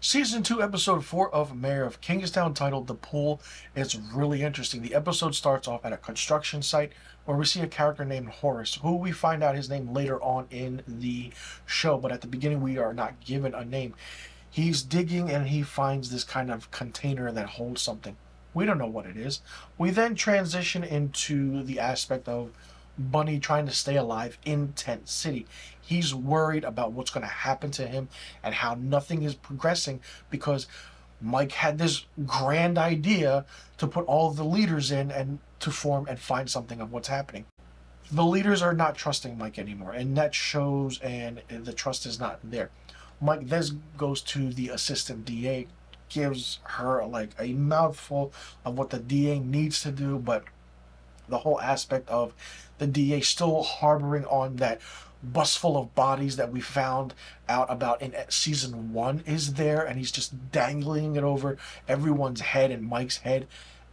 Season 2, Episode 4 of Mayor of Kingstown, titled The Pool, is really interesting. The episode starts off at a construction site where we see a character named Horace, who we find out his name later on in the show, but at the beginning we are not given a name. He's digging and he finds this kind of container that holds something. We don't know what it is. We then transition into the aspect of Bunny trying to stay alive in Tent City. He's worried about what's going to happen to him and how nothing is progressing because Mike had this grand idea to put all the leaders in and to form and find something of what's happening. The leaders are not trusting Mike anymore, and that shows, and the trust is not there. Mike then goes to the assistant DA, gives her like a mouthful of what the DA needs to do, but the whole aspect of the DA still harboring on that bus full of bodies that we found out about in season one is there, and he's just dangling it over everyone's head and Mike's head.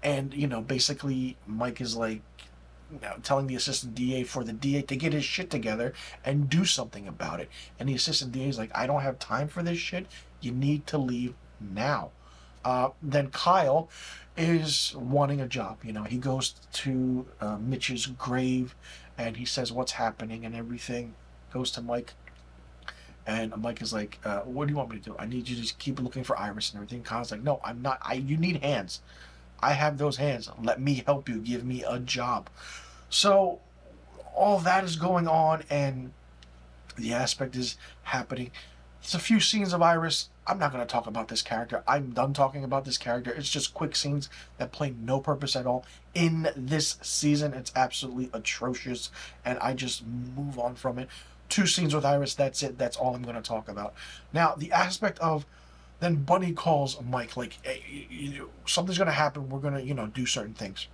And, you know, basically, Mike is like, you know, telling the assistant DA for the DA to get his shit together and do something about it. And the assistant DA is like, I don't have time for this shit. You need to leave now. Uh, then Kyle is wanting a job. You know, he goes to uh, Mitch's grave and he says what's happening and everything. Goes to Mike, and Mike is like, uh, "What do you want me to do? I need you to keep looking for Iris and everything." Kyle's like, "No, I'm not. I you need hands. I have those hands. Let me help you. Give me a job." So all that is going on, and the aspect is happening. It's a few scenes of Iris. I'm not going to talk about this character. I'm done talking about this character. It's just quick scenes that play no purpose at all. In this season, it's absolutely atrocious, and I just move on from it. Two scenes with Iris, that's it. That's all I'm going to talk about. Now, the aspect of then Bunny calls Mike, like, hey, you know, something's going to happen. We're going to, you know, do certain things.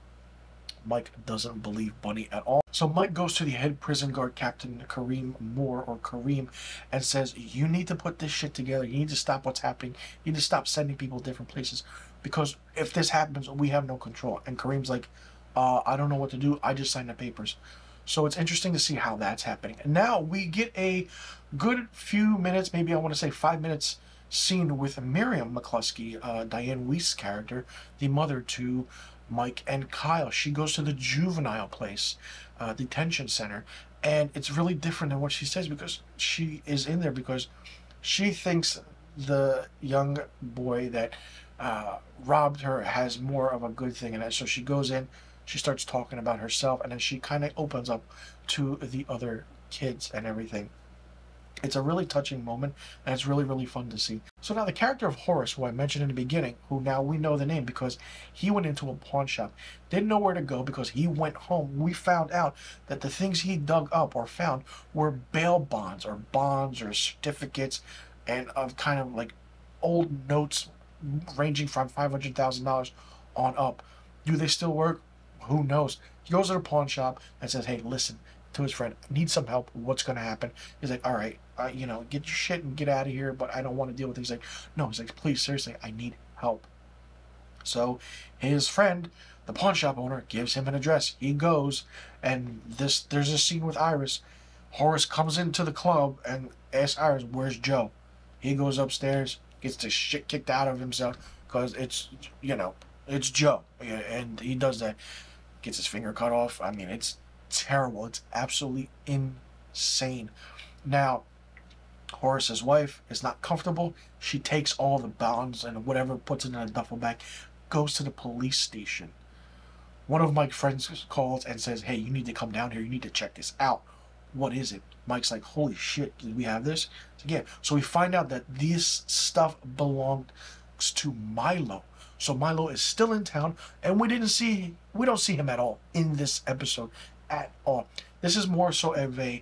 Mike doesn't believe Bunny at all. So Mike goes to the head prison guard, Captain Kareem Moore, or Kareem, and says, You need to put this shit together. You need to stop what's happening. You need to stop sending people different places. Because if this happens, we have no control. And Kareem's like, uh, I don't know what to do. I just signed the papers. So it's interesting to see how that's happening. And now we get a good few minutes, maybe I want to say five minutes, scene with Miriam McLusky, uh, Dianne Wiest's character, the mother to Mike and Kyle. She goes to the juvenile place, uh, detention center, and it's really different than what she says because she is in there because she thinks the young boy that uh, robbed her has more of a good thing in it. So she goes in, she starts talking about herself, and then she kind of opens up to the other kids and everything. It's a really touching moment, and it's really, really fun to see. So now the character of Horace, who I mentioned in the beginning, who now we know the name because he went into a pawn shop, didn't know where to go because he went home. We found out that the things he dug up or found were bail bonds or bonds or certificates and of kind of like old notes ranging from $500,000 on up. Do they still work? Who knows? He goes to the pawn shop and says, hey, listen, to his friend, need some help. What's going to happen? He's like, all right, uh, you know, get your shit and get out of here, but I don't want to deal with it. He's like, no, he's like, please, seriously, I need help. So his friend, the pawn shop owner, gives him an address. He goes, and this there's a scene with Iris. Horace comes into the club and asks Iris, where's Joe? He goes upstairs, gets the shit kicked out of himself because it's, you know, it's Joe. And he does that. Gets his finger cut off. I mean, it's terrible. It's absolutely insane. Now, Horace's wife is not comfortable. She takes all the bonds and whatever, puts it in a duffel bag, goes to the police station. One of Mike's friends calls and says, Hey, you need to come down here. You need to check this out. What is it? Mike's like, Holy shit, did we have this? So, yeah. So we find out that this stuff belongs to Milo. So Milo is still in town, and we didn't see we don't see him at all in this episode at all. This is more so of a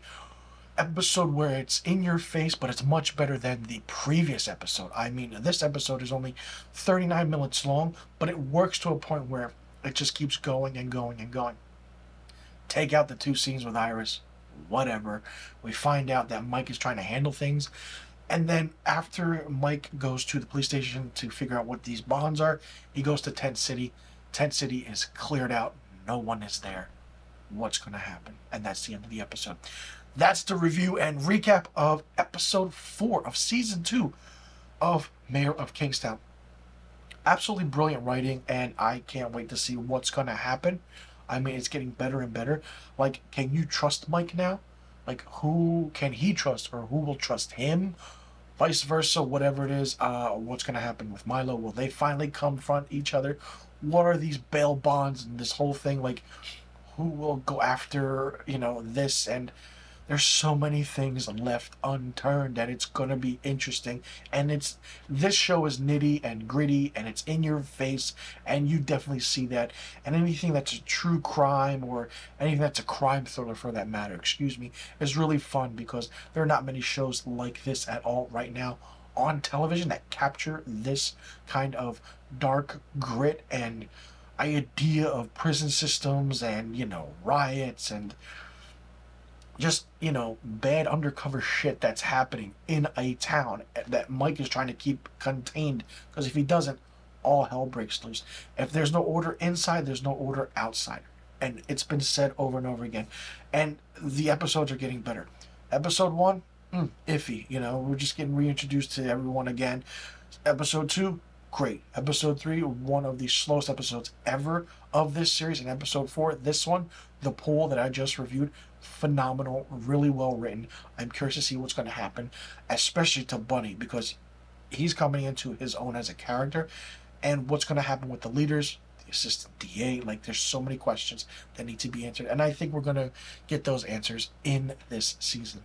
episode where it's in your face, but it's much better than the previous episode. I mean, this episode is only 39 minutes long, but it works to a point where it just keeps going and going and going. Take out the two scenes with Iris, whatever. We find out that Mike is trying to handle things. And then after Mike goes to the police station to figure out what these bonds are, he goes to Tent City. Tent City is cleared out. No one is there what's going to happen. And that's the end of the episode. That's the review and recap of episode four of season two of Mayor of Kingstown. Absolutely brilliant writing, and I can't wait to see what's going to happen. I mean, it's getting better and better. Like, can you trust Mike now? Like, who can he trust, or who will trust him? Vice versa, whatever it is. Uh, what's going to happen with Milo? Will they finally confront each other? What are these bail bonds and this whole thing? Like, who will go after, you know, this? And there's so many things left unturned that it's gonna be interesting and it's this show is nitty and gritty and it's in your face and you definitely see that and anything that's a true crime or anything that's a crime thriller for that matter excuse me is really fun because there are not many shows like this at all right now on television that capture this kind of dark grit and idea of prison systems and you know riots and just you know bad undercover shit that's happening in a town that Mike is trying to keep contained. Because if he doesn't all hell breaks loose. If there's no order inside there's no order outside. And it's been said over and over again. And the episodes are getting better. Episode 1 mm, iffy you know we're just getting reintroduced to everyone again. Episode 2 great episode 3 one of the slowest episodes ever of this series and episode 4 this one the pool that I just reviewed phenomenal, really well written. I'm curious to see what's going to happen, especially to Bunny because he's coming into his own as a character, and what's going to happen with the leaders, the assistant DA. Like, there's so many questions that need to be answered, and I think we're going to get those answers in this season.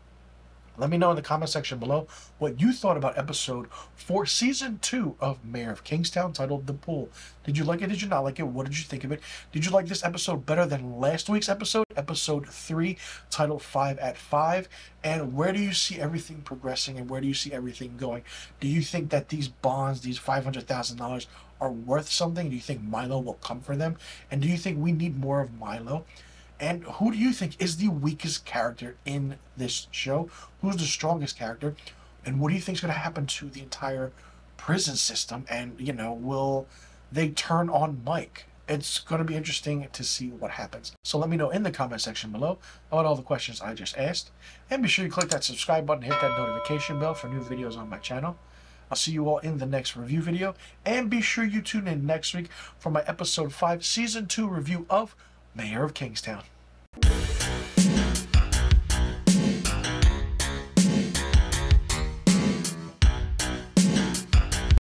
Let me know in the comment section below what you thought about episode 4, season 2 of Mayor of Kingstown, titled The Pool. Did you like it? Did you not like it? What did you think of it? Did you like this episode better than last week's episode, episode 3, titled 5 at 5? And where do you see everything progressing and where do you see everything going? Do you think that these bonds, these $500,000, are worth something? Do you think Milo will come for them? And do you think we need more of Milo? And who do you think is the weakest character in this show? Who's the strongest character? And what do you think is going to happen to the entire prison system? And, you know, will they turn on Mike? It's going to be interesting to see what happens. So let me know in the comment section below about all the questions I just asked. And be sure you click that subscribe button, hit that notification bell for new videos on my channel. I'll see you all in the next review video. And be sure you tune in next week for my episode 5, season 2 review of Mayor of Kingstown.